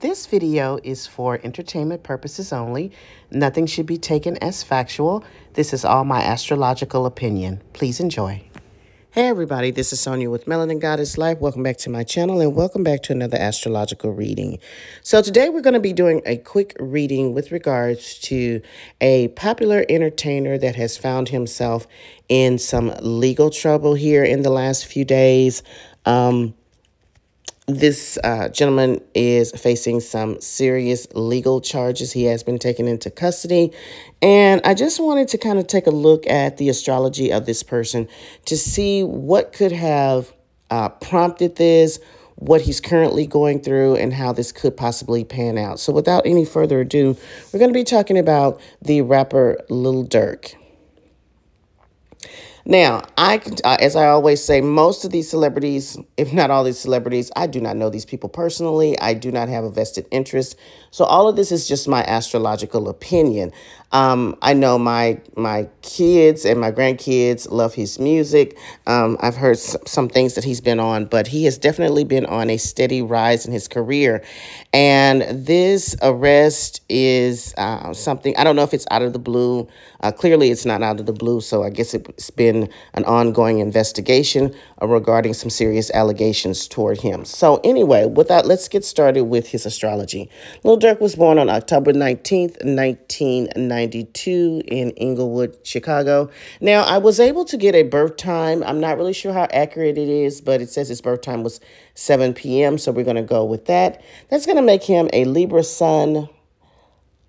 This video is for entertainment purposes only. Nothing should be taken as factual. This is all my astrological opinion. Please enjoy. Hey everybody, this is Sonia with Melanin Goddess Life. Welcome back to my channel and welcome back to another astrological reading. So today we're going to be doing a quick reading with regards to a popular entertainer that has found himself in some legal trouble here in the last few days. Um, this uh, gentleman is facing some serious legal charges. He has been taken into custody. And I just wanted to kind of take a look at the astrology of this person to see what could have uh, prompted this, what he's currently going through, and how this could possibly pan out. So, without any further ado, we're going to be talking about the rapper Lil Durk. Now, I uh, as I always say, most of these celebrities, if not all these celebrities, I do not know these people personally. I do not have a vested interest. So all of this is just my astrological opinion. Um, I know my my kids and my grandkids love his music. Um, I've heard some, some things that he's been on, but he has definitely been on a steady rise in his career. And this arrest is uh, something, I don't know if it's out of the blue. Uh, clearly, it's not out of the blue. So I guess it's been an ongoing investigation uh, regarding some serious allegations toward him. So, anyway, with that, let's get started with his astrology. Lil Durk was born on October 19th, 1992, in Englewood, Chicago. Now, I was able to get a birth time. I'm not really sure how accurate it is, but it says his birth time was 7 p.m., so we're going to go with that. That's going to make him a Libra Sun,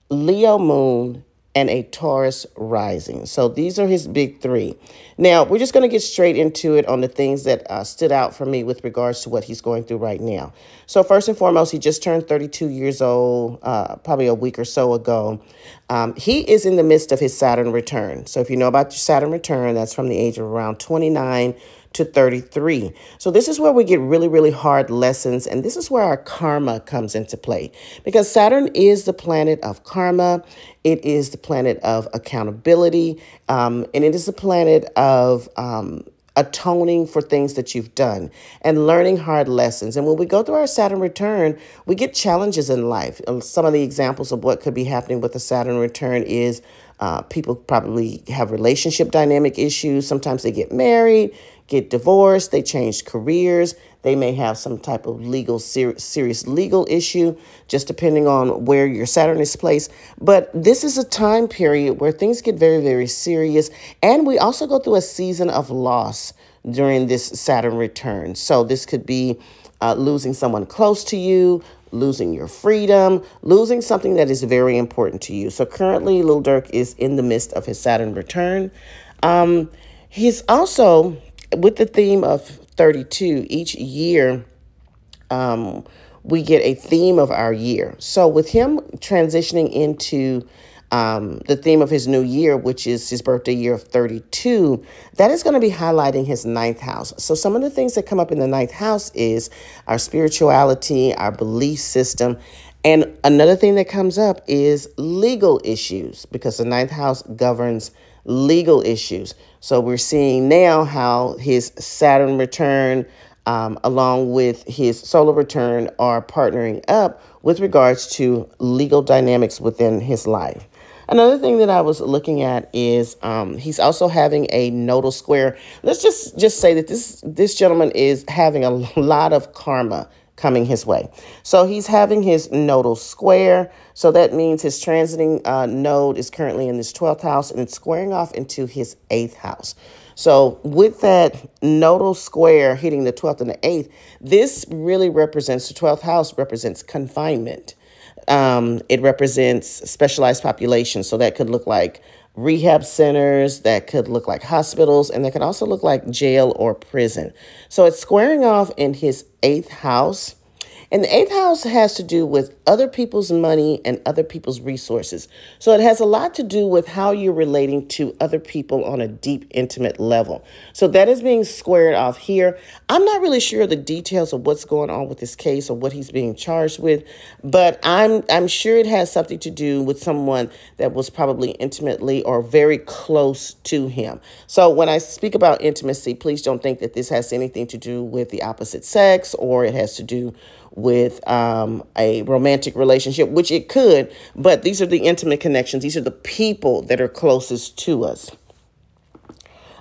Leo Moon, and a Taurus rising. So these are his big three. Now, we're just going to get straight into it on the things that uh, stood out for me with regards to what he's going through right now. So, first and foremost, he just turned 32 years old, uh, probably a week or so ago. Um, he is in the midst of his Saturn return. So, if you know about your Saturn return, that's from the age of around 29 to 33. So this is where we get really, really hard lessons. And this is where our karma comes into play because Saturn is the planet of karma. It is the planet of accountability. Um, and it is the planet of um, atoning for things that you've done and learning hard lessons. And when we go through our Saturn return, we get challenges in life. Some of the examples of what could be happening with the Saturn return is uh, people probably have relationship dynamic issues. Sometimes they get married, get divorced, they change careers, they may have some type of legal ser- serious legal issue just depending on where your Saturn is placed. But this is a time period where things get very very serious and we also go through a season of loss during this Saturn return. So this could be uh, losing someone close to you, losing your freedom, losing something that is very important to you. So currently, Lil Durk is in the midst of his Saturn return. Um, he's also with the theme of 32, each year um, we get a theme of our year. So with him transitioning into um, the theme of his new year, which is his birthday year of 32, that is going to be highlighting his ninth house. So, some of the things that come up in the ninth house is our spirituality, our belief system. And another thing that comes up is legal issues because the ninth house governs legal issues. So we're seeing now how his Saturn return, um, along with his solar return, are partnering up with regards to legal dynamics within his life. Another thing that I was looking at is um, he's also having a nodal square. Let's just just say that this this gentleman is having a lot of karma coming his way. So he's having his nodal square. So that means his transiting uh, node is currently in this 12th house and it's squaring off into his 8th house. So with that nodal square hitting the 12th and the 8th, this really represents the 12th house represents confinement. Um, it represents specialized populations. So that could look like rehab centers, that could look like hospitals, and that could also look like jail or prison. So it's squaring off in his eighth house and the eighth house has to do with other people's money and other people's resources. So it has a lot to do with how you're relating to other people on a deep, intimate level. So that is being squared off here. I'm not really sure the details of what's going on with this case or what he's being charged with, but I'm I'm sure it has something to do with someone that was probably intimately or very close to him. So when I speak about intimacy, please don't think that this has anything to do with the opposite sex or it has to do with um, a romantic relationship, which it could, but these are the intimate connections. These are the people that are closest to us.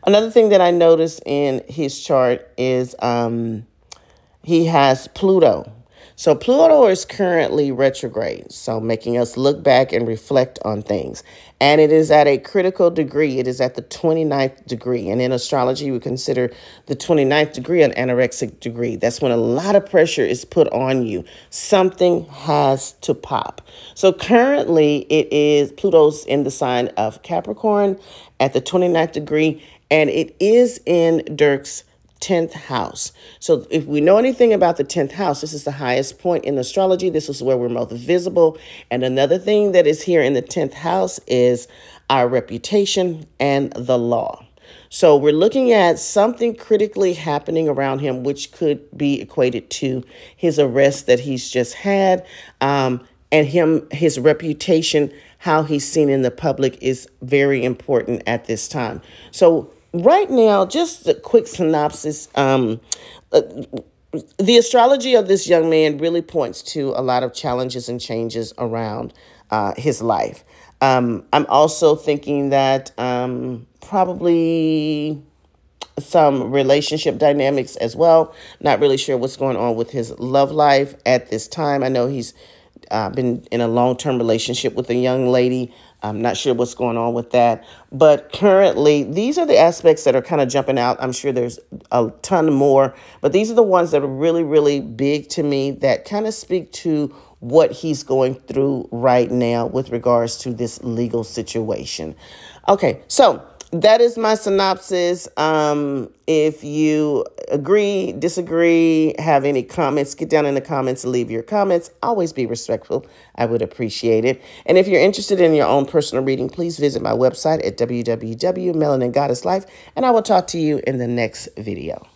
Another thing that I noticed in his chart is um, he has Pluto so Pluto is currently retrograde, so making us look back and reflect on things. And it is at a critical degree. It is at the 29th degree. And in astrology, we consider the 29th degree an anaretic degree. That's when a lot of pressure is put on you. Something has to pop. So currently, it is Pluto's in the sign of Capricorn at the 29th degree, and it is in Durk's 10th house. So if we know anything about the 10th house, this is the highest point in astrology. This is where we're most visible. And another thing that is here in the 10th house is our reputation and the law. So we're looking at something critically happening around him, which could be equated to his arrest that he's just had, um, and him his reputation, how he's seen in the public is very important at this time. So right now, just a quick synopsis. Um, uh, the astrology of this young man really points to a lot of challenges and changes around uh, his life. Um, I'm also thinking that um, probably some relationship dynamics as well. Not really sure what's going on with his love life at this time. I know he's uh, been in a long term relationship with a young lady I'm not sure what's going on with that. But currently, these are the aspects that are kind of jumping out. I'm sure there's a ton more, but these are the ones that are really, really big to me that kind of speak to what he's going through right now with regards to this legal situation. Okay, so that is my synopsis. Um, if you agree, disagree, have any comments, get down in the comments leave your comments. Always be respectful. I would appreciate it. And if you're interested in your own personal reading, please visit my website at www.melaningoddesslife, and I will talk to you in the next video.